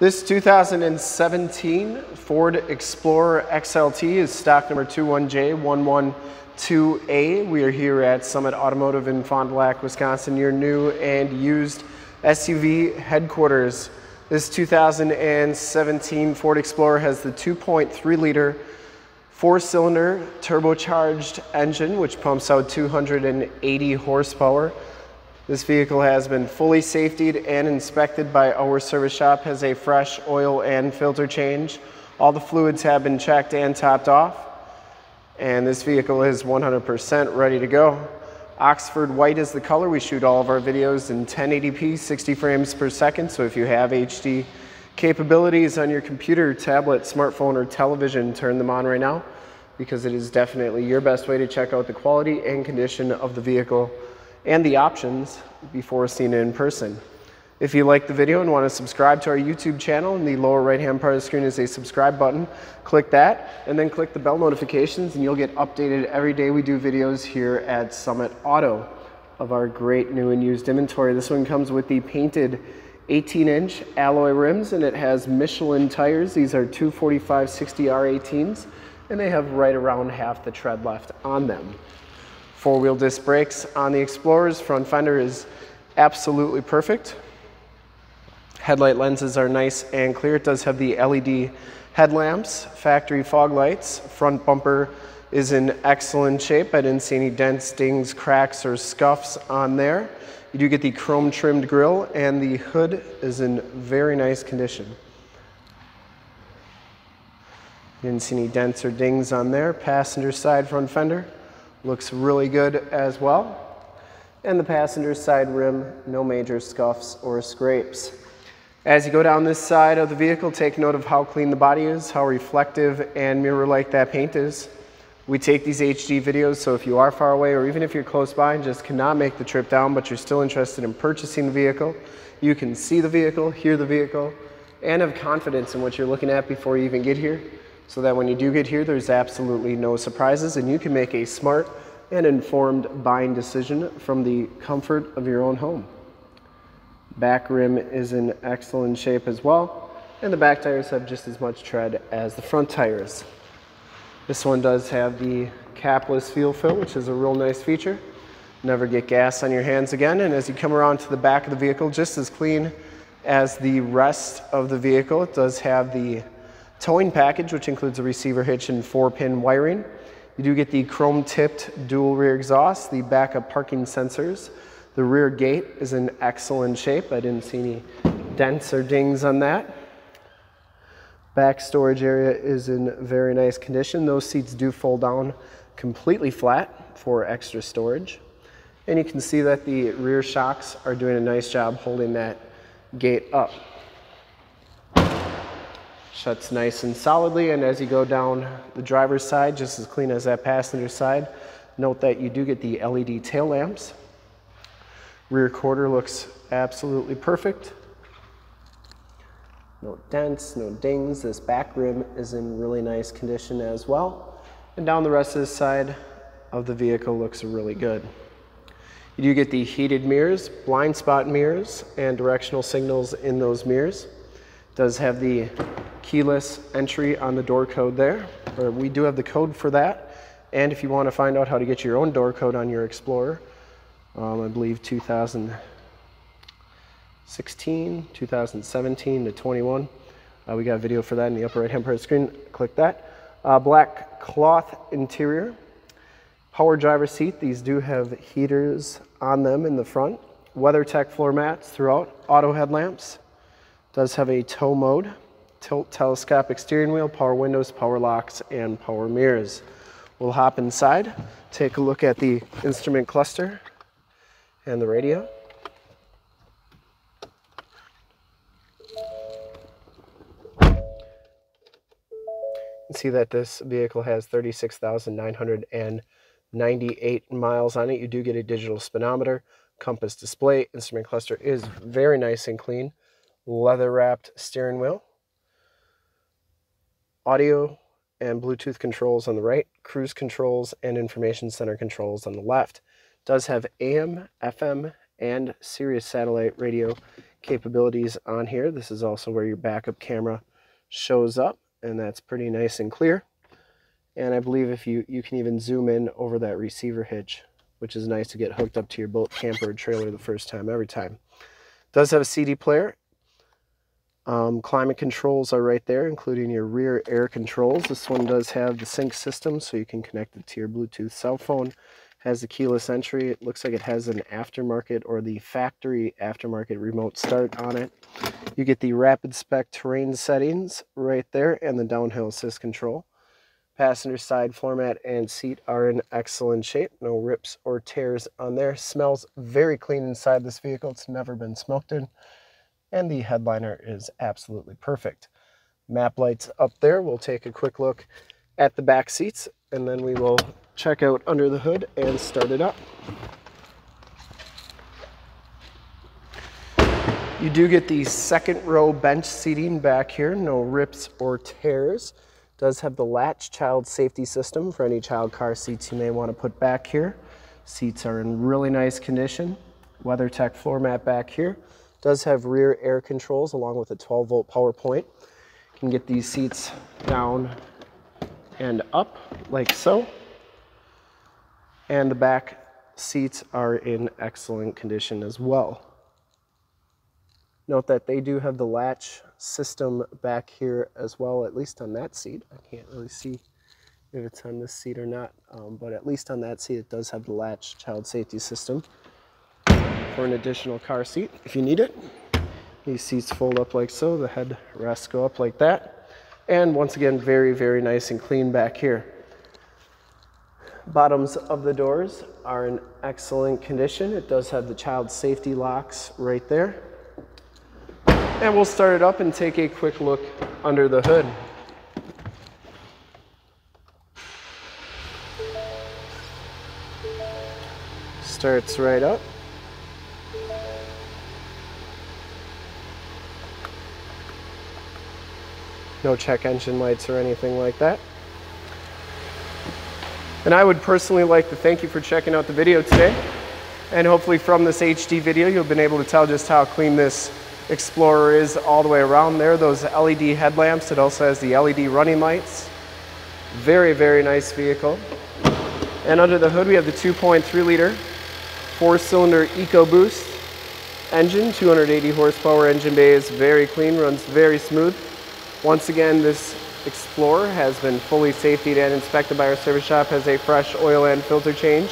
This 2017 Ford Explorer XLT is stock number 21J112A. We are here at Summit Automotive in Fond du Lac, Wisconsin, your new and used SUV headquarters. This 2017 Ford Explorer has the 2.3 liter four cylinder turbocharged engine, which pumps out 280 horsepower. This vehicle has been fully safetied and inspected by our service shop, has a fresh oil and filter change. All the fluids have been checked and topped off. And this vehicle is 100% ready to go. Oxford white is the color. We shoot all of our videos in 1080p, 60 frames per second. So if you have HD capabilities on your computer, tablet, smartphone, or television, turn them on right now because it is definitely your best way to check out the quality and condition of the vehicle and the options before seeing it in person. If you like the video and want to subscribe to our YouTube channel, in the lower right hand part of the screen is a subscribe button. Click that and then click the bell notifications and you'll get updated every day we do videos here at Summit Auto of our great new and used inventory. This one comes with the painted 18 inch alloy rims and it has Michelin tires. These are 245 60 R18s and they have right around half the tread left on them. Four-wheel disc brakes on the Explorers. Front fender is absolutely perfect. Headlight lenses are nice and clear. It does have the LED headlamps, factory fog lights. Front bumper is in excellent shape. I didn't see any dents, dings, cracks, or scuffs on there. You do get the chrome trimmed grille and the hood is in very nice condition. Didn't see any dents or dings on there. Passenger side front fender. Looks really good as well. And the passenger side rim, no major scuffs or scrapes. As you go down this side of the vehicle, take note of how clean the body is, how reflective and mirror-like that paint is. We take these HD videos, so if you are far away or even if you're close by and just cannot make the trip down, but you're still interested in purchasing the vehicle, you can see the vehicle, hear the vehicle, and have confidence in what you're looking at before you even get here so that when you do get here, there's absolutely no surprises and you can make a smart and informed buying decision from the comfort of your own home. Back rim is in excellent shape as well, and the back tires have just as much tread as the front tires. This one does have the capless fuel fill, which is a real nice feature. Never get gas on your hands again, and as you come around to the back of the vehicle, just as clean as the rest of the vehicle, it does have the Towing package, which includes a receiver hitch and four pin wiring. You do get the chrome tipped dual rear exhaust, the backup parking sensors. The rear gate is in excellent shape. I didn't see any dents or dings on that. Back storage area is in very nice condition. Those seats do fold down completely flat for extra storage. And you can see that the rear shocks are doing a nice job holding that gate up. Shuts nice and solidly, and as you go down the driver's side, just as clean as that passenger side, note that you do get the LED tail lamps. Rear quarter looks absolutely perfect. No dents, no dings. This back rim is in really nice condition as well. And down the rest of the side of the vehicle looks really good. You do get the heated mirrors, blind spot mirrors, and directional signals in those mirrors. Does have the keyless entry on the door code there. Or we do have the code for that. And if you want to find out how to get your own door code on your Explorer, um, I believe 2016, 2017 to 21, uh, we got a video for that in the upper right hand part of the screen. Click that. Uh, black cloth interior. Power driver seat. These do have heaters on them in the front. WeatherTech floor mats throughout. Auto headlamps. Does have a tow mode tilt telescopic steering wheel, power windows, power locks, and power mirrors. We'll hop inside, take a look at the instrument cluster and the radio. You see that this vehicle has 36,998 miles on it. You do get a digital speedometer, compass display. Instrument cluster is very nice and clean. Leather wrapped steering wheel audio and Bluetooth controls on the right, cruise controls and information center controls on the left. Does have AM, FM, and Sirius satellite radio capabilities on here. This is also where your backup camera shows up and that's pretty nice and clear. And I believe if you, you can even zoom in over that receiver hitch, which is nice to get hooked up to your boat, camper, or trailer the first time, every time. Does have a CD player. Um, climate controls are right there, including your rear air controls. This one does have the sync system, so you can connect it to your Bluetooth cell phone has the keyless entry. It looks like it has an aftermarket or the factory aftermarket remote start on it. You get the rapid spec terrain settings right there and the downhill assist control. Passenger side floor mat and seat are in excellent shape. No rips or tears on there. Smells very clean inside this vehicle. It's never been smoked in. And the headliner is absolutely perfect. Map lights up there. We'll take a quick look at the back seats and then we will check out under the hood and start it up. You do get the second row bench seating back here, no rips or tears. Does have the latch child safety system for any child car seats you may want to put back here. Seats are in really nice condition. WeatherTech floor mat back here. Does have rear air controls along with a 12 volt power point. You can get these seats down and up like so. And the back seats are in excellent condition as well. Note that they do have the latch system back here as well, at least on that seat. I can't really see if it's on this seat or not, um, but at least on that seat it does have the latch child safety system for an additional car seat if you need it. These seats fold up like so, the head rests go up like that. And once again, very, very nice and clean back here. Bottoms of the doors are in excellent condition. It does have the child safety locks right there. And we'll start it up and take a quick look under the hood. Starts right up. No check engine lights or anything like that. And I would personally like to thank you for checking out the video today. And hopefully from this HD video, you've been able to tell just how clean this Explorer is all the way around there. Those LED headlamps, it also has the LED running lights. Very, very nice vehicle. And under the hood, we have the 2.3 liter four cylinder EcoBoost engine, 280 horsepower engine bay is very clean, runs very smooth. Once again, this Explorer has been fully safetied and inspected by our service shop, has a fresh oil and filter change.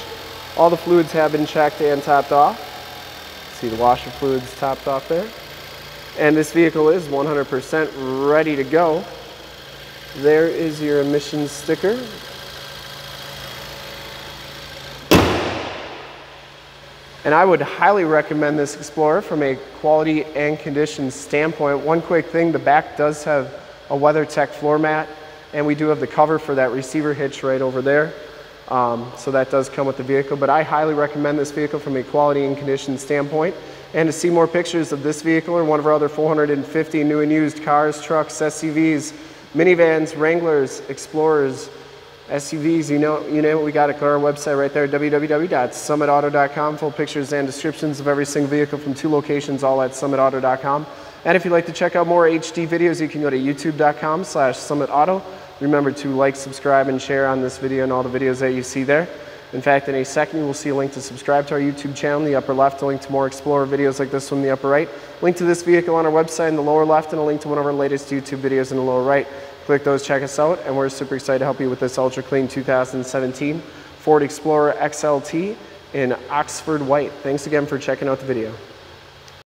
All the fluids have been checked and topped off. See the washer fluids topped off there. And this vehicle is 100% ready to go. There is your emissions sticker. And I would highly recommend this Explorer from a quality and condition standpoint. One quick thing, the back does have a WeatherTech floor mat, and we do have the cover for that receiver hitch right over there. Um, so that does come with the vehicle, but I highly recommend this vehicle from a quality and condition standpoint. And to see more pictures of this vehicle and one of our other 450 new and used cars, trucks, SUVs, minivans, Wranglers, Explorers, SUVs, you know, you know, what we got it on our website right there, www.summitauto.com. Full pictures and descriptions of every single vehicle from two locations, all at summitauto.com. And if you'd like to check out more HD videos, you can go to youtube.com slash summitauto. Remember to like, subscribe, and share on this video and all the videos that you see there. In fact, in a second, you will see a link to subscribe to our YouTube channel in the upper left, a link to more Explorer videos like this one in the upper right, link to this vehicle on our website in the lower left, and a link to one of our latest YouTube videos in the lower right. Click those, check us out, and we're super excited to help you with this ultra clean 2017 Ford Explorer XLT in Oxford White. Thanks again for checking out the video.